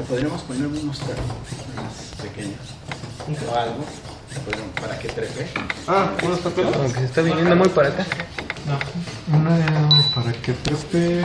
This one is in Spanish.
podríamos poner unos más pequeños o algo para que trepe. Eh? Ah, unos papeles. Como que se está viniendo muy para acá. No, una para que trepe.